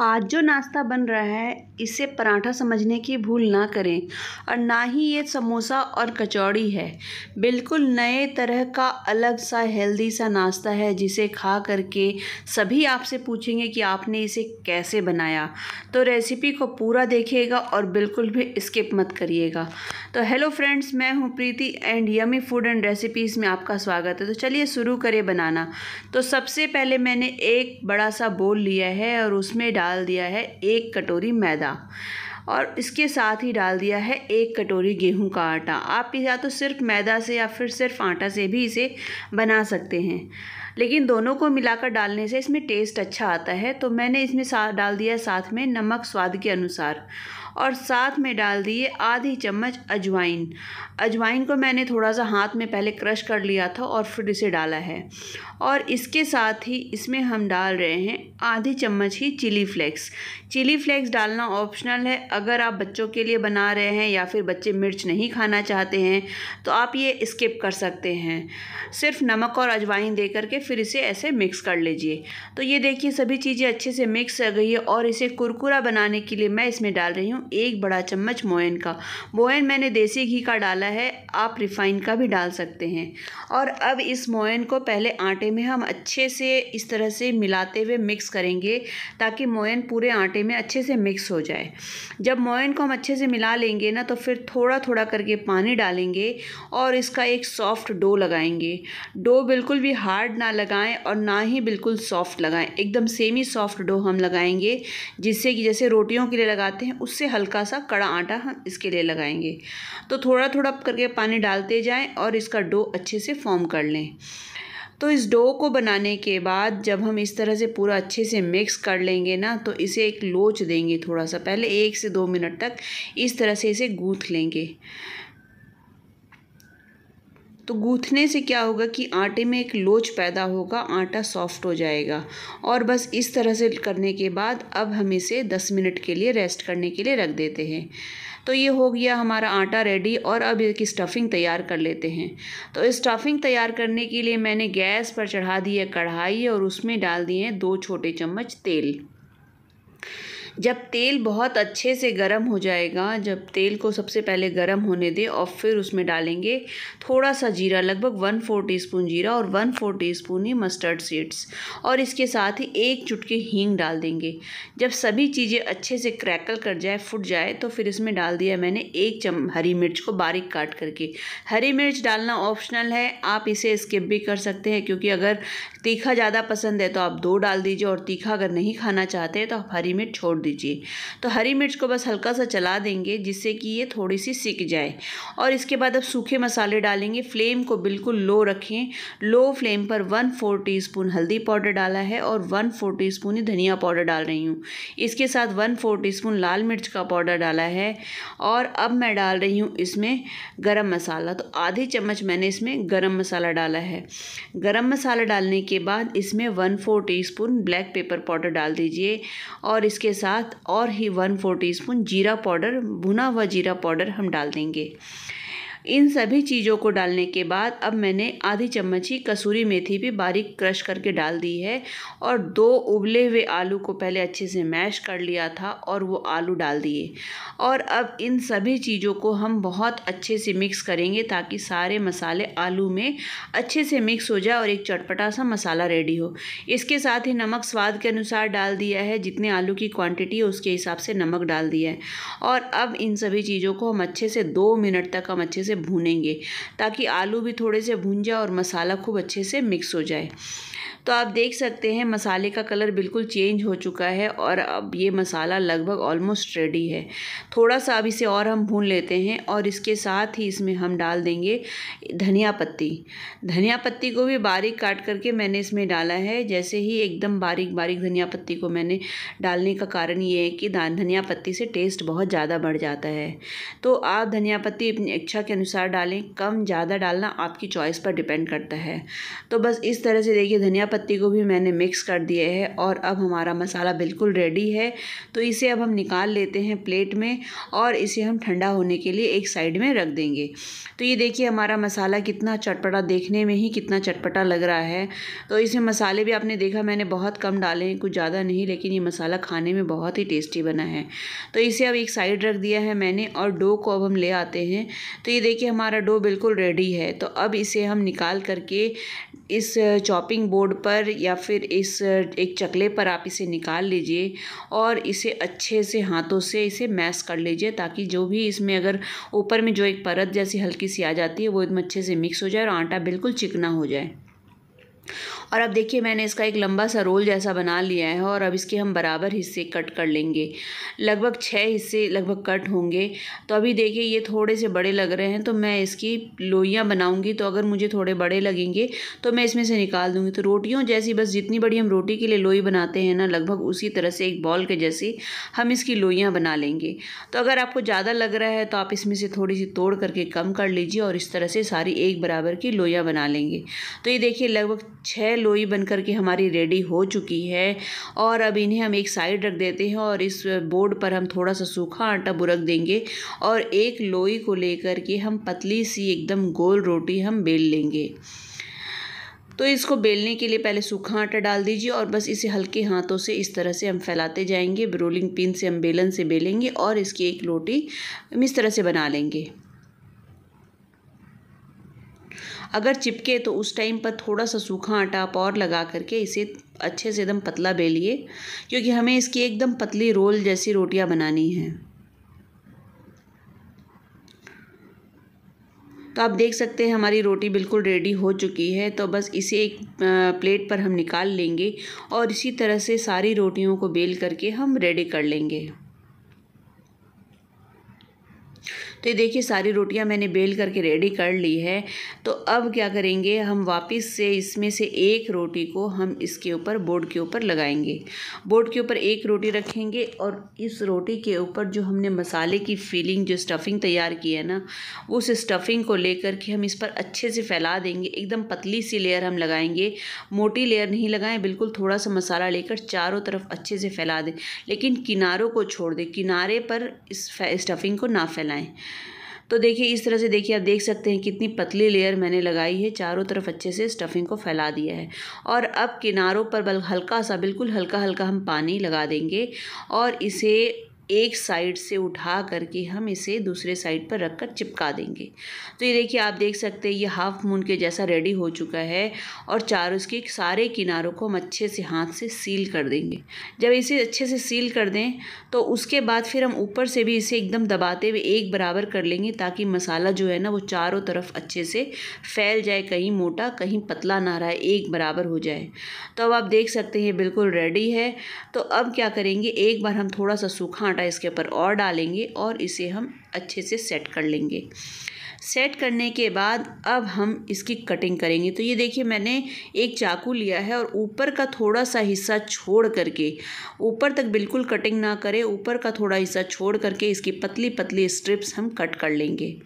आज जो नाश्ता बन रहा है, इसे पराठा समझने की भूल ना करें। और ना ही ये समोसा और कचौड़ी है। बिल्कुल नए तरह का अलग सा हेल्दी सा नाश्ता है, जिसे खा करके सभी आपसे पूछेंगे कि आपने इसे कैसे बनाया। तो रेसिपी को पूरा देखिएगा और बिल्कुल भी स्किप मत करिएगा। तो हेलो फ्रेंड्स मैं हूँ Preeti and yummy food and recipes में आपका स्वागत है। तो चलिए शुरू करें बनाना। तो सबसे पहले मैंने एक बड़ा सा बोल लिया है और उसमें दिया है एक कटोरी मैदा और इसके साथ ही डाल दिया है एक कटोरी गेहूँ का आटा। आप या तो सिर्फ़ मैदा से या फिर सिर्फ़ आटा से भी इसे बना सकते हैं। लेकिन दोनों को मिलाकर डालने से इसमें टेस्ट अच्छा आता है। तो मैंने इसमें डाल दिया साथ में नमक स्वाद के अनुसार। और साथ में डाल दिए आधी चम्मच अजवाइन। अजवाइन को मैंने थोड़ा सा हाथ में पहले क्रश कर लिया था और फिर इसे डाला है। और इसके साथ ही इसमें हम डाल रहे हैं आधी चम्मच ही चिली फ्लेक्स। चिली फ्लेक्स डालना ऑप्शनल है। अगर आप बच्चों के लिए बना रहे हैं या फिर बच्चे मिर्च नहीं खाना चाहते हैं तो आप ये स्किप कर सकते हैं। सिर्फ़ नमक और अजवाइन दे करके फिर इसे ऐसे मिक्स कर लीजिए। तो ये देखिए सभी चीज़ें अच्छे से मिक्स हो गई है और इसे कुरकुरा बनाने के लिए मैं इसमें डाल रही हूँ एक बड़ा चम्मच मोयन का। मोयन मैंने देसी घी का डाला है, आप रिफ़ाइन का भी डाल सकते हैं। और अब इस मोयन को पहले आटे में हम अच्छे से इस तरह से मिलाते हुए मिक्स करेंगे, ताकि मोयन पूरे आटे में अच्छे से मिक्स हो जाए। जब मोयन को हम अच्छे से मिला लेंगे ना तो फिर थोड़ा थोड़ा करके पानी डालेंगे और इसका एक सॉफ्ट डो लगाएँगे। डो बिल्कुल भी हार्ड ना लगाएँ और ना ही बिल्कुल सॉफ्ट लगाएँ। एकदम सेमी सॉफ्ट डो हम लगाएँगे, जिससे कि जैसे रोटियों के लिए लगाते हैं, उससे हल्का सा कड़ा आटा हम इसके लिए लगाएँगे। तो थोड़ा थोड़ा करके पानी डालते जाएँ और इसका डो अच्छे से फॉर्म कर लें। तो इस डो को बनाने के बाद जब हम इस तरह से पूरा अच्छे से मिक्स कर लेंगे ना तो इसे एक लोच देंगे थोड़ा सा पहले एक से दो मिनट तक इस तरह से इसे गूँथ लेंगे। तो गूँथने से क्या होगा कि आटे में एक लोच पैदा होगा, आटा सॉफ्ट हो जाएगा। और बस इस तरह से करने के बाद अब हम इसे दस मिनट के लिए रेस्ट करने के लिए रख देते हैं। तो ये हो गया हमारा आटा रेडी और अब इसकी स्टफिंग तैयार कर लेते हैं। तो स्टफिंग तैयार करने के लिए मैंने गैस पर चढ़ा दी है कढ़ाई और उसमें डाल दिए हैं दो छोटे चम्मच तेल। जब तेल बहुत अच्छे से गर्म हो जाएगा, जब तेल को सबसे पहले गर्म होने दें और फिर उसमें डालेंगे थोड़ा सा जीरा, लगभग वन फोर टी स्पून जीरा और वन फोर टी स्पून ही मस्टर्ड सीड्स और इसके साथ ही एक चुटकी हींग डाल देंगे। जब सभी चीज़ें अच्छे से क्रैकल कर जाए, फुट जाए तो फिर इसमें डाल दिया मैंने एक चम हरी मिर्च को बारीक काट करके। हरी मिर्च डालना ऑप्शनल है, आप इसे स्किप भी कर सकते हैं, क्योंकि अगर तीखा ज़्यादा पसंद है तो आप दो डाल दीजिए और तीखा अगर नहीं खाना चाहते तो आप हरी मिर्च छोड़ दीजिए। तो हरी मिर्च को बस हल्का सा चला देंगे जिससे कि ये थोड़ी सी सिक जाए। और इसके बाद अब सूखे मसाले डालेंगे। फ्लेम को बिल्कुल लो रखें। लो फ्लेम पर वन फोर टी हल्दी पाउडर डाला है और वन फोर टी स्पून ही धनिया पाउडर डाल रही हूँ। इसके साथ वन फोर टी स्पून लाल मिर्च का पाउडर डाला है और अब मैं डाल रही हूँ इसमें गरम मसाला। तो आधी चम्मच मैंने इसमें गरम मसाला डाला है। गरम मसाला डालने के बाद इसमें one four tea black pepper powder डाल दीजिए और इसके साथ साथ और ही वन फोर टी स्पून जीरा पाउडर, भुना हुआ जीरा पाउडर हम डाल देंगे। इन सभी चीज़ों को डालने के बाद अब मैंने आधी चम्मच ही कसूरी मेथी भी बारीक क्रश करके डाल दी है और दो उबले हुए आलू को पहले अच्छे से मैश कर लिया था और वो आलू डाल दिए। और अब इन सभी चीज़ों को हम बहुत अच्छे से मिक्स करेंगे ताकि सारे मसाले आलू में अच्छे से मिक्स हो जाए और एक चटपटा सा मसाला रेडी हो। इसके साथ ही नमक स्वाद के अनुसार डाल दिया है, जितने आलू की क्वांटिटी है उसके हिसाब से नमक डाल दिया है। और अब इन सभी चीज़ों को हम अच्छे से दो मिनट तक हम अच्छे से भूनेंगे ताकि आलू भी थोड़े से भून जाए और मसाला खूब अच्छे से मिक्स हो जाए। तो आप देख सकते हैं मसाले का कलर बिल्कुल चेंज हो चुका है और अब ये मसाला लगभग ऑलमोस्ट रेडी है। थोड़ा सा अब इसे और हम भून लेते हैं और इसके साथ ही इसमें हम डाल देंगे धनिया पत्ती। धनिया पत्ती को भी बारीक काट करके मैंने इसमें डाला है। जैसे ही एकदम बारीक बारीक धनिया पत्ती को मैंने डालने का कारण ये है कि धनिया पत्ती से टेस्ट बहुत ज़्यादा बढ़ जाता है। तो आप धनिया पत्ती अपनी इच्छा के अनुसार डालें। कम ज़्यादा डालना आपकी चॉइस पर डिपेंड करता है। तो बस इस तरह से देखिए धनिया पत्ती को भी मैंने मिक्स कर दिया है और अब हमारा मसाला बिल्कुल रेडी है। तो इसे अब हम निकाल लेते हैं प्लेट में और इसे हम ठंडा होने के लिए एक साइड में रख देंगे। तो ये देखिए हमारा मसाला कितना चटपटा, देखने में ही कितना चटपटा लग रहा है। तो इसमें मसाले भी आपने देखा, मैंने बहुत कम डाले हैं, कुछ ज़्यादा नहीं, लेकिन ये मसाला खाने में बहुत ही टेस्टी बना है। तो इसे अब एक साइड रख दिया है मैंने और डो को अब हम ले आते हैं। तो ये देखिए हमारा डो बिल्कुल रेडी है। तो अब इसे हम निकाल करके इस चॉपिंग बोर्ड पर या फिर इस एक चकले पर आप इसे निकाल लीजिए और इसे अच्छे से हाथों से इसे मैश कर लीजिए ताकि जो भी इसमें अगर ऊपर में जो एक परत जैसी हल्की सी आ जाती है वो एकदम अच्छे से मिक्स हो जाए और आटा बिल्कुल चिकना हो जाए। और अब देखिए, मैंने इसका एक लंबा सा रोल जैसा बना लिया है और अब इसके हम बराबर हिस्से कट कर लेंगे। लगभग छः हिस्से लगभग कट होंगे। तो अभी देखिए, ये थोड़े से बड़े लग रहे हैं तो मैं इसकी लोइयाँ बनाऊँगी। तो अगर मुझे थोड़े बड़े लगेंगे तो मैं इसमें से निकाल दूँगी। तो रोटियों जैसी, बस जितनी बड़ी हम रोटी के लिए लोई बनाते हैं ना, लगभग उसी तरह से एक बॉल के जैसी हम इसकी लोइयाँ बना लेंगे। तो अगर आपको ज़्यादा लग रहा है तो आप इसमें से थोड़ी सी तोड़ करके कम कर लीजिए और इस तरह से सारी एक बराबर की लोइयाँ बना लेंगे। तो ये देखिए, लगभग छः लोई बन कर के हमारी रेडी हो चुकी है। और अब इन्हें हम एक साइड रख देते हैं और इस बोर्ड पर हम थोड़ा सा सूखा आटा बुरक देंगे और एक लोई को लेकर के हम पतली सी एकदम गोल रोटी हम बेल लेंगे। तो इसको बेलने के लिए पहले सूखा आटा डाल दीजिए और बस इसे हल्के हाथों से इस तरह से हम फैलाते जाएँगे। रोलिंग पिन से हम बेलन से बेलेंगे और इसकी एक रोटी हम इस तरह से बना लेंगे। अगर चिपके तो उस टाइम पर थोड़ा सा सूखा आटा आप और लगा करके इसे अच्छे से एकदम पतला बेलिए, क्योंकि हमें इसकी एकदम पतली रोल जैसी रोटियाँ बनानी हैं। तो आप देख सकते हैं हमारी रोटी बिल्कुल रेडी हो चुकी है तो बस इसे एक प्लेट पर हम निकाल लेंगे और इसी तरह से सारी रोटियों को बेल करके हम रेडी कर लेंगे। तो ये देखिए, सारी रोटियाँ मैंने बेल करके रेडी कर ली है। तो अब क्या करेंगे, हम वापस से इसमें से एक रोटी को हम इसके ऊपर, बोर्ड के ऊपर लगाएँगे। बोर्ड के ऊपर एक रोटी रखेंगे और इस रोटी के ऊपर जो हमने मसाले की फीलिंग जो स्टफिंग तैयार की है ना उस स्टफिंग को लेकर के हम इस पर अच्छे से फैला देंगे। एकदम पतली सी लेयर हम लगाएँगे। मोटी लेयर नहीं लगाएँ, बिल्कुल थोड़ा सा मसाला लेकर चारों तरफ़ अच्छे से फैला दें। लेकिन किनारों को छोड़ दें, किनारे पर इस स्टफिंग को ना फैलाएँ। तो देखिए, इस तरह से देखिए, आप देख सकते हैं कितनी पतली लेयर मैंने लगाई है। चारों तरफ़ अच्छे से स्टफिंग को फैला दिया है। और अब किनारों पर बल, हल्का सा, बिल्कुल हल्का हल्का हम पानी लगा देंगे और इसे एक साइड से उठा करके हम इसे दूसरे साइड पर रखकर चिपका देंगे। तो ये देखिए, आप देख सकते हैं, ये हाफ़ मून के जैसा रेडी हो चुका है और चारों इसके सारे किनारों को हम अच्छे से हाथ से सील कर देंगे। जब इसे अच्छे से सील कर दें तो उसके बाद फिर हम ऊपर से भी इसे एकदम दबाते हुए एक बराबर कर लेंगे ताकि मसाला जो है ना, वो चारों तरफ़ अच्छे से फैल जाए, कहीं मोटा, कहीं पतला ना रहा, एक बराबर हो जाए। तो अब आप देख सकते हैं, बिल्कुल रेडी है। तो अब क्या करेंगे, एक बार हम थोड़ा सा सूखा आटा इसके ऊपर और डालेंगे और इसे हम अच्छे से सेट कर लेंगे। सेट करने के बाद अब हम इसकी कटिंग करेंगे। तो ये देखिए, मैंने एक चाकू लिया है और ऊपर का थोड़ा सा हिस्सा छोड़ करके, ऊपर तक बिल्कुल कटिंग ना करें, ऊपर का थोड़ा हिस्सा छोड़ करके इसकी पतली पतली स्ट्रिप्स हम कट कर लेंगे।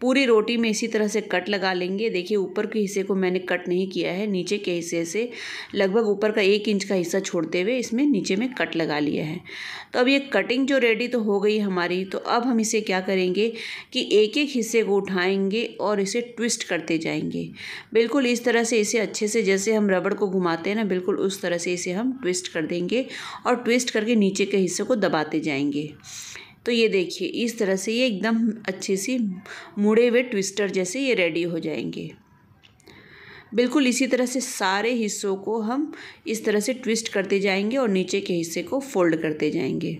पूरी रोटी में इसी तरह से कट लगा लेंगे। देखिए, ऊपर के हिस्से को मैंने कट नहीं किया है, नीचे के हिस्से से लगभग ऊपर का एक इंच का हिस्सा छोड़ते हुए इसमें नीचे में कट लगा लिया है। तो अब ये कटिंग जो रेडी तो हो गई हमारी तो अब हम इसे क्या करेंगे कि एक एक हिस्से को उठाएँगे और इसे ट्विस्ट करते जाएँगे। बिल्कुल इस तरह से इसे अच्छे से, जैसे हम रबड़ को घुमाते हैं ना, बिल्कुल उस तरह से इसे हम ट्विस्ट कर देंगे और ट्विस्ट करके नीचे के हिस्से को दबाते जाएँगे। तो ये देखिए, इस तरह से ये एकदम अच्छे से मुड़े हुए ट्विस्टर जैसे ये रेडी हो जाएँगे। बिल्कुल इसी तरह से सारे हिस्सों को हम इस तरह से ट्विस्ट करते जाएँगे और नीचे के हिस्से को फोल्ड करते जाएँगे।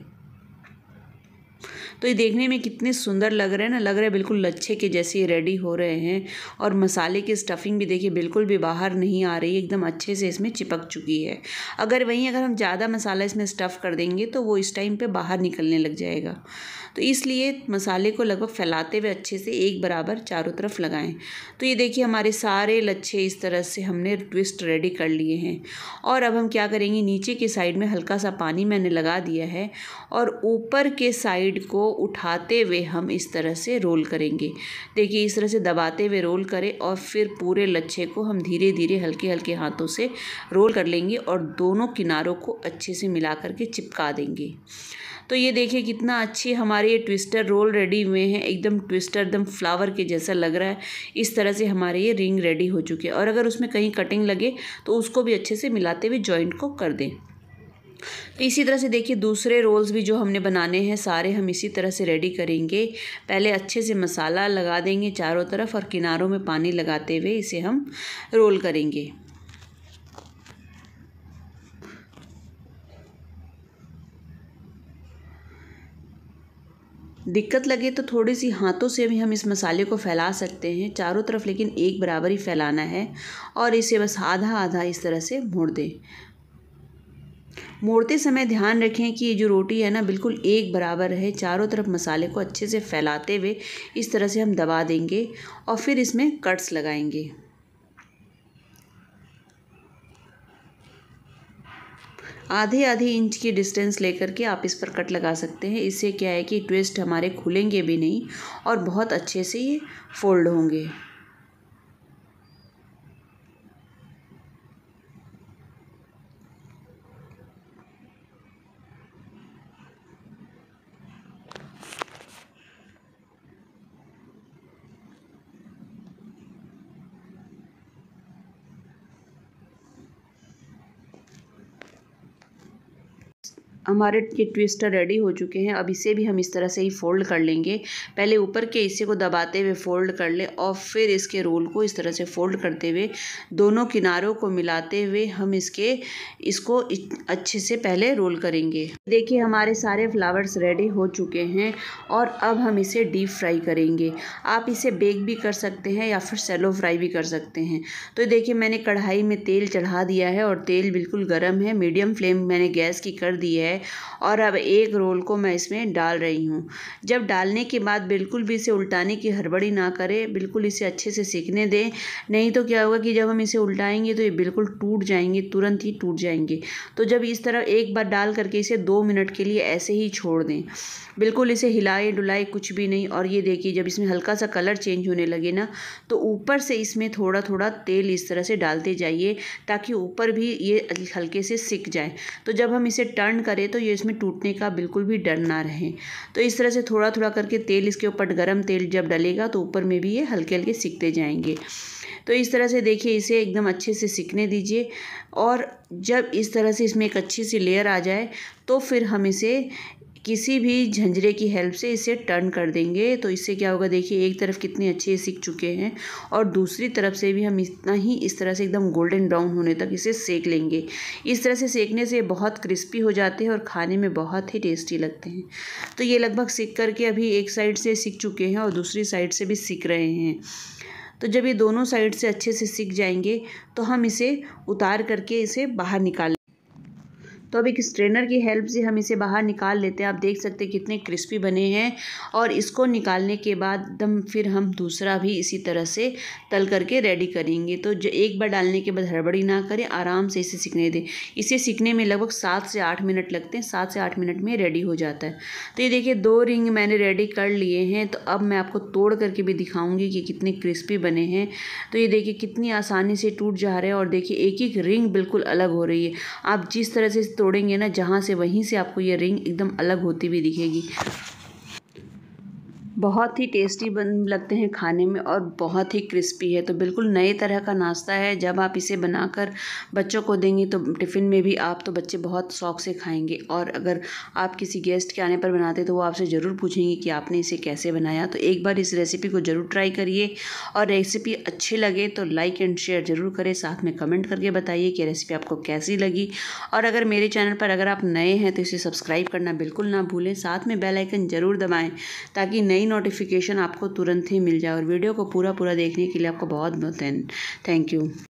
तो ये देखने में कितने सुंदर लग रहे हैं ना, लग रहा है बिल्कुल लच्छे के जैसे ये रेडी हो रहे हैं। और मसाले की स्टफिंग भी देखिए, बिल्कुल भी बाहर नहीं आ रही, एकदम अच्छे से इसमें चिपक चुकी है। अगर वहीं अगर हम ज़्यादा मसाला इसमें स्टफ़ कर देंगे तो वो इस टाइम पर बाहर निकलने लग जाएगा। तो इसलिए मसाले को लगभग फैलाते हुए अच्छे से एक बराबर चारों तरफ़ लगाएँ। तो ये देखिए हमारे सारे लच्छे इस तरह से हमने ट्विस्ट रेडी कर लिए हैं। और अब हम क्या करेंगे? नीचे के साइड में हल्का सा पानी मैंने लगा दिया है और ऊपर के साइड को उठाते हुए हम इस तरह से रोल करेंगे। देखिए इस तरह से दबाते हुए रोल करें और फिर पूरे लच्छे को हम धीरे धीरे हल्के हल्के हाथों से रोल कर लेंगे और दोनों किनारों को अच्छे से मिला करके चिपका देंगे। तो ये देखिए कितना अच्छी हमारे ये ट्विस्टर रोल रेडी हुए हैं। एकदम ट्विस्टर, एकदम फ्लावर के जैसा लग रहा है। इस तरह से हमारे ये रिंग रेडी हो चुके हैं। और अगर उसमें कहीं कटिंग लगे तो उसको भी अच्छे से मिलाते हुए जॉइंट को कर दें। तो इसी तरह से देखिए दूसरे रोल्स भी जो हमने बनाने हैं, सारे हम इसी तरह से रेडी करेंगे। पहले अच्छे से मसाला लगा देंगे चारों तरफ़ और किनारों में पानी लगाते हुए इसे हम रोल करेंगे। दिक्कत लगे तो थोड़ी सी हाथों से भी हम इस मसाले को फैला सकते हैं, चारों तरफ़ लेकिन एक बराबर ही फैलाना है और इसे बस आधा आधा इस तरह से मोड़ दें। मोड़ते समय ध्यान रखें कि ये जो रोटी है ना, बिल्कुल एक बराबर है, चारों तरफ़ मसाले को अच्छे से फैलाते हुए इस तरह से हम दबा देंगे और फिर इसमें कट्स लगाएँगे। आधे आधे इंच की डिस्टेंस लेकर के आप इस पर कट लगा सकते हैं। इससे क्या है कि ट्विस्ट हमारे खुलेंगे भी नहीं और बहुत अच्छे से ये फोल्ड होंगे। हमारे ये ट्विस्टर रेडी हो चुके हैं। अब इसे भी हम इस तरह से ही फ़ोल्ड कर लेंगे। पहले ऊपर के हिस्से को दबाते हुए फ़ोल्ड कर ले और फिर इसके रोल को इस तरह से फ़ोल्ड करते हुए दोनों किनारों को मिलाते हुए हम इसके, इसको अच्छे से पहले रोल करेंगे। देखिए, हमारे सारे फ्लावर्स रेडी हो चुके हैं और अब हम इसे डीप फ्राई करेंगे। आप इसे बेक भी कर सकते हैं या फिर सेलो फ्राई भी कर सकते हैं। तो देखिए, मैंने कढ़ाई में तेल चढ़ा दिया है और तेल बिल्कुल गर्म है। मीडियम फ्लेम मैंने गैस की कर दी है। और अब एक रोल को मैं इसमें डाल रही हूँ। जब डालने के बाद बिल्कुल भी इसे उल्टाने की हड़बड़ी ना करें, बिल्कुल इसे अच्छे से सीखने दें। नहीं तो क्या होगा कि जब हम इसे उल्टाएँगे तो ये बिल्कुल टूट जाएँगे, तुरंत ही टूट जाएँगे। तो जब इस तरह एक बार डाल करके इसे दो मिनट के लिए ऐसे ही छोड़ दें। बिल्कुल इसे हिलाए डुलाए कुछ भी नहीं। और ये देखिए, जब इसमें हल्का सा कलर चेंज होने लगे ना तो ऊपर से इसमें थोड़ा थोड़ा तेल इस तरह से डालते जाइए, ताकि ऊपर भी ये हल्के से सिक जाए। तो जब हम इसे टर्न करें तो ये इसमें टूटने का बिल्कुल भी डर ना रहे। तो इस तरह से थोड़ा थोड़ा करके तेल इसके ऊपर गर्म तेल जब डलेगा तो ऊपर में भी ये हल्के हल्के सीखते जाएँगे। तो इस तरह से देखिए इसे एकदम अच्छे से सीखने दीजिए और जब इस तरह से इसमें एक अच्छी सी लेयर आ जाए तो फिर हम इसे किसी भी झंझरे की हेल्प से इसे टर्न कर देंगे तो इससे क्या होगा? देखिए, एक तरफ़ कितने अच्छे सीख चुके हैं और दूसरी तरफ़ से भी हम इतना ही इस तरह से एकदम गोल्डन ब्राउन होने तक इसे सेक लेंगे। इस तरह से सेकने से बहुत क्रिस्पी हो जाते हैं और खाने में बहुत ही टेस्टी लगते हैं। तो ये लगभग सीख करके अभी एक साइड से सीख चुके हैं और दूसरी साइड से भी सीख रहे हैं। तो जब ये दोनों साइड से अच्छे से सीख जाएँगे तो हम इसे उतार करके इसे बाहर निकाल तो अब एक स्ट्रेनर की हेल्प से हम इसे बाहर निकाल लेते हैं। आप देख सकते हैं कितने क्रिस्पी बने हैं और इसको निकालने के बाद दम फिर हम दूसरा भी इसी तरह से तल करके रेडी करेंगे। तो जो, एक बार डालने के बाद हड़बड़ी ना करें, आराम से इसे सीखने दें। इसे सीखने में लगभग सात से आठ मिनट लगते हैं, सात से आठ मिनट में रेडी हो जाता है। तो ये देखिए, दो रिंग मैंने रेडी कर लिए हैं। तो अब मैं आपको तोड़ करके भी दिखाऊँगी कि कितने क्रिस्पी बने हैं। तो ये देखिए, कितनी आसानी से टूट जा रहे हैं और देखिए एक एक रिंग बिल्कुल अलग हो रही है। आप जिस तरह से तोड़ेंगे ना जहाँ से वहीं से आपको ये रिंग एकदम अलग होती हुई दिखेगी। बहुत ही टेस्टी बन लगते हैं खाने में और बहुत ही क्रिस्पी है। तो बिल्कुल नए तरह का नाश्ता है। जब आप इसे बनाकर बच्चों को देंगे तो टिफ़िन में भी आप तो बच्चे बहुत शौक से खाएँगे। और अगर आप किसी गेस्ट के आने पर बनाते तो वो आपसे ज़रूर पूछेंगे कि आपने इसे कैसे बनाया। तो एक बार इस रेसिपी को ज़रूर ट्राई करिए और रेसिपी अच्छी लगे तो लाइक एंड शेयर ज़रूर करें। साथ में कमेंट करके बताइए कि रेसिपी आपको कैसी लगी। और अगर मेरे चैनल पर अगर आप नए हैं तो इसे सब्सक्राइब करना बिल्कुल ना भूलें। साथ में बेलाइकन ज़रूर दबाएँ ताकि नई नोटिफिकेशन आपको तुरंत ही मिल जाए और वीडियो को पूरा पूरा देखने के लिए आपको बहुत बहुत थैंक यू